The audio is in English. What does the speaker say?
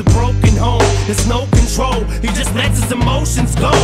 a broken home. There's no control. He just lets his emotions go.